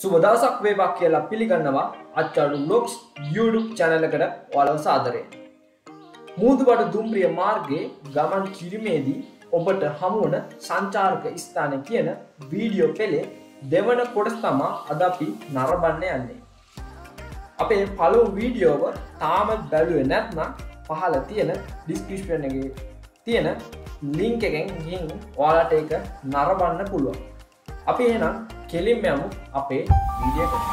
සුබදවසක් වේවා කියලා පිළිගන්නවා අච්චාඩු ලොක්ස් YouTube චැනලකට ඔයාලව සාදරය. මුහුදුබඩ දුම්රිය මාර්ගයේ ගමන් කිරීමේදී ඔබට හමුවන සංචාර්ක ස්ථාන කියන වීඩියෝ පෙළේ දෙවන කොටස් තමා අද අපි නරබන්න යන්නේ. අපේ පළු වීඩියෝව තාම බැලුව නැත්නම් පහල තියෙන ඩිස්ක්‍රිප්ෂන්ගේ තියෙන ලිංක එකෙන් ගින් ඔයාලට එක නරබන්න පුළුවන්. අපි එනම් කෙලින්ම යමු අපේ වීඩියකට.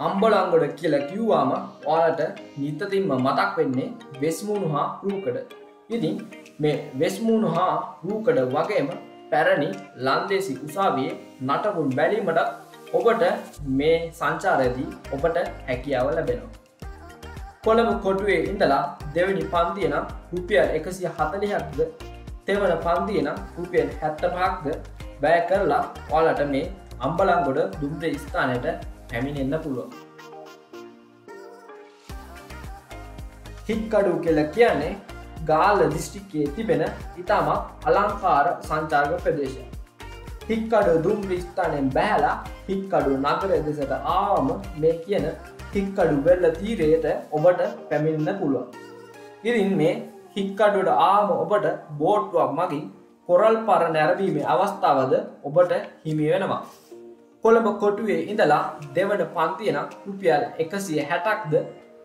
අම්බලංගොඩ කියල කිව්වාම ඕලට නිතතින්ම මතක් වෙන්නේ වෙස්මුණු හා රූකඩ. ඉතින් මේ වෙස්මුණු හා රූකඩ වගේම පැරණි ලන්දේසි උසාවියේ නටකුන් බැලීමටත් ඔබට මේ සංචාරයදී ඔබට හැකියාව ලැබෙනවා. කොළඹ කොටුවේ ඉඳලා දෙවැනි පන්තියන රුපියල් එකසිය හතලිහක්ද තෙවන පන්තියන රුපියල් හැත්තපහක්ද වැය කරලා ඔලට මේ අම්බලංගොඩ දුම්්‍ර ස්ථානයට පැමිණෙන්න්න පුළුවන්. හික්කඩු කෙල කියන්නේ ගාල දිස්ටික්කයේ තිබෙන ඉතාමත් අලංකාර සංචාර්ග ප්‍රදේශය. හික්කඩු දුම්්‍ර ස්ථානයෙන් බෑලා හික්කඩු නගර දෙසට ආවම මේ කියන හික්කඩු වෙල්ල තීරයට ඔබට පැමිණන්න පුළුවන්. ඉරින් මේ හික්කඩුට ආම ඔබට බෝට්ටුවක් මගින් කොරල් පර නැරවීමේ අවස්ථාවද ඔබට හිමි වෙනවා. කොළඹ කොටුවේ ඉඳලා දෙවන පන්තියන රුපියල් එකසිය හැටක්ද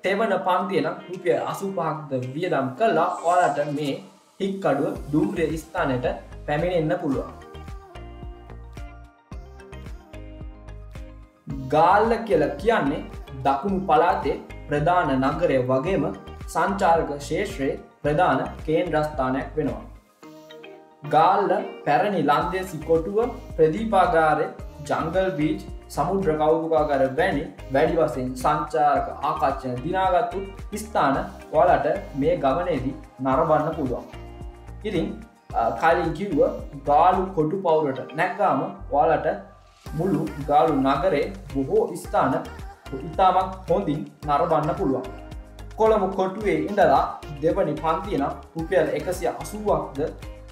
තෙවන පන්තියන රුපියල් අසුපහක්ද වියදම් කල්ලා ඕලට මේ හික්කඩුව දුම්්‍රිය ස්ථානයට පැමිණෙන්න්න පුළුවන්. ගාල්ල කියල කියන්නේ දකුණු පලාතේ ප්‍රධාන නගරය වගේම සංචාර්ක ශේෂත්‍රයේ ප්‍රධාන කේන්ද්‍රස්ථානයක් වෙනවා. ගාල්ල පැරණි ලන්දේ සිකොටුව ප්‍රදීපාගාරය ජංගල් බීච් සමුද්‍ර කවුදුකාගර වැනි වැඩි වසයෙන් සංචාරක ආකච්චන දිනාගත්තු ස්ථාන ඔලට මේ ගමනේදී නරබන්න පුළුවන්. ඉතින් කලින් කිව්ව ගාලු කොටු පවුරට නැක්ගාම ඔයාලට මුළු ගාලු නගරේ බොහෝ ස්ථාන ඉතාමක් හොඳින් නරබන්න පුළුවන්. කොළඹ කොටුවේ ඉඳලා දෙවනි පන්තියන රුපියල් එකසිය අසුවක්ද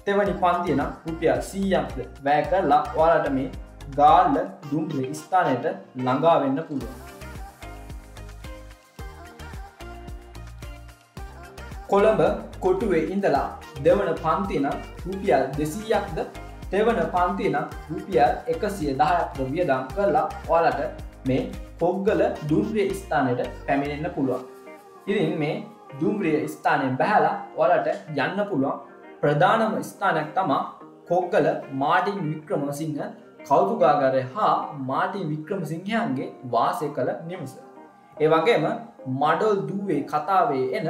තෙවනි පන්තියන රුපියල් සීයක්ද වැෑ කරලා ඔයාලට මේ ගාල්ල දුම්්‍ර ස්ථානයට ළඟා වෙන්න පුළුවන්. කොළඹ කොටුවේ ඉඳලා දෙවන පන්තින රුපියල් දෙසීයක්ද තෙවන පන්තින රුපියල් එකසිය දහයක්ද වියදම් කරලා ඕලට මේ පොග්ගල දුම්්‍රිය ස්ථානයට පැමිණෙන්න්න පුළුවන්. ඉරින් මේ දුම්්‍රිය ස්ථානය බැහලා ඔලට යන්න පුළුවන් ප්‍රධානම ස්ථානයක් තමා කොග්ගල මාටින් වික්‍රමසිංහ කෞතුගාගරය හා මාටි වික්‍රම සිංහයන්ගේ වාසය කළ නිවස. ඒ වගේම මඩොල් දුවේ කතාවේ එන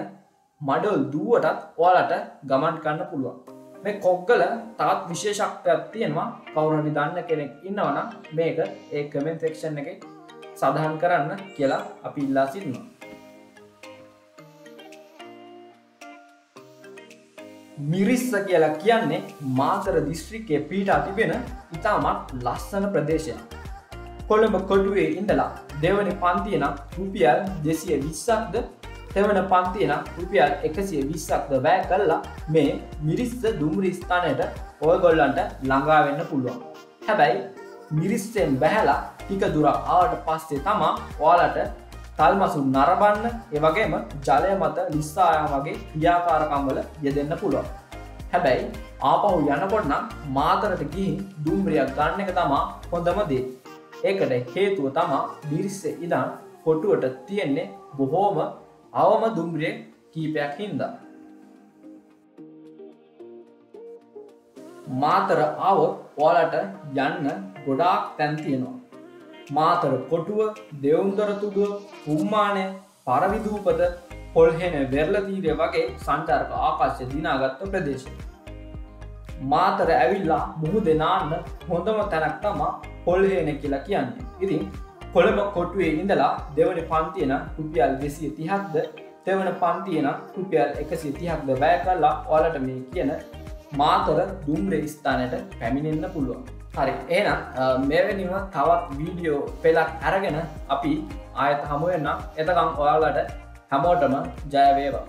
මඩොල් දුවටත් ඕලට ගමන් කන්න පුළුවන්. මේ කොග්ගල තාත් විශේෂක්තයක් තියෙනවා කවුරනි දන්න කෙනෙක් ඉන්නවන මේක ඒ කමෙන් ෆෙක්ෂන් එක සඳහන් කරන්න කියලා අපි ඉල්ලා සින්නවා. මිරිස්ස කියලා කියන්නේ මාතර දිස්ත්‍රික්කය පීටා තිබෙන ඉතාමත් ලස්සන ප්‍රදේශයක්. කොළඹ කොඩුවේ ඉඳලා දෙවනි පන්තියන රුපියල් දෙසිය විස්සක්ද තෙවන පන්තියන රුපියල් එකසිය විස්සක්ද වැෑ කල්ලා මේ මිරිස්ස දුම්රි ස්ථානයට ඔයගොල්ලන්ට ළඟාවෙන්න පුළුවන්. හැබැයි මිරිස්සෙන් බැහැලා ටික දුර ආවට පස්සේ තමා ඕලට තල්මසු නරබන්න එවගේම ජලය මත නිස්සායා වගේ ක්‍රියාකාරකම්වල යෙදෙන්න පුළුවන්. හැබැයි ආපහු යනකොට නම් මාතරට ගිහින් දුම්රියක් ගන්න එක තමා හොඳම දේ. ඒකට හේතුව තමා දිරිස්සේ ඉදන් කොටුවට තියෙන්නේ බොහෝම අවම දුම්රිය කීපයක් හින්දා. මාතර අවොත් ඕලට යන්න ගොඩාක් තැන්තියෙනවා. මාතර කොටුව දෙවුන්දරතුදුව උම්මානය පරවිදූපද පොල්හෙන වෙරලතීරය වගේ සංචාර්ක ආකාශය දිනාගත්ත ප්‍රදේශය. මාතර ඇවිල්ලා මුහු දෙනාන්න හොඳම තැනක් තමා පොල්හේන කියලා කියන්නේ. ඉතින් කොළඹ කොටුවේ ඉඳලා දෙවනි පන්තියන රුපියල් දෙසිය තිහක්ද තෙවන පන්තියන රුපියල් එකසිය තිහක්ද වැෑ කරලා ඔලට මේ කියන මාතර දුම්්‍ර ස්ථානයට පැමිණෙන්න්න පුළුවන්. හරි එනම් මෙවැනිම තවත් වීඩියෝ පෙලක් ඇරගෙන අපි ආයත හමුවෙන්න එතකම් ඔයාලට හැමෝටම ජයවේවා